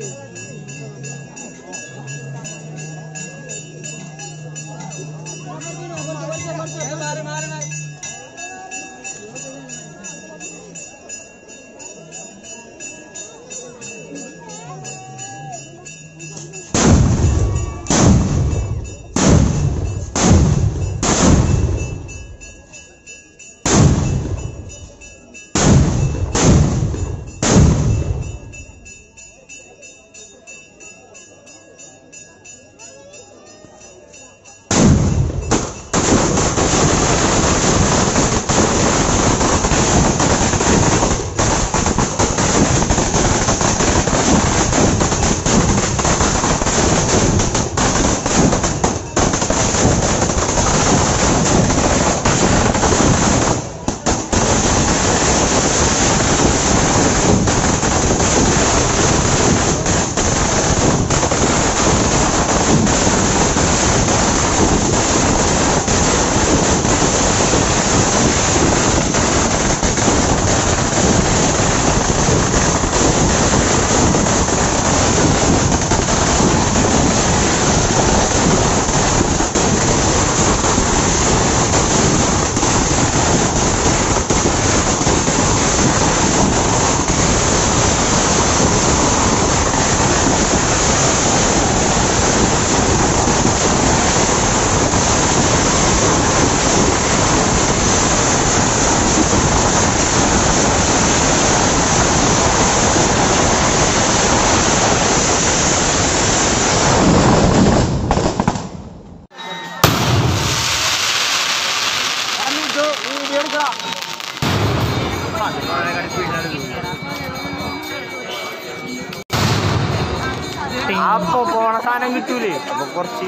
Hey. അപ്പൊ പോണ സാധനം കിട്ടൂലേ? അപ്പൊ കുറച്ച്